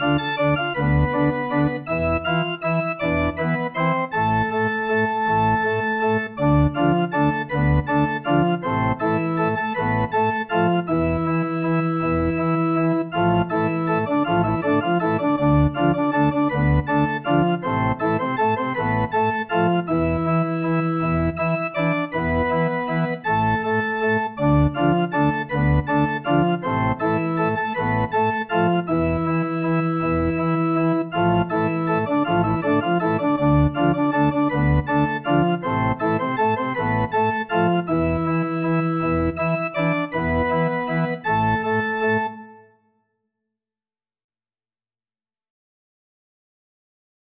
Música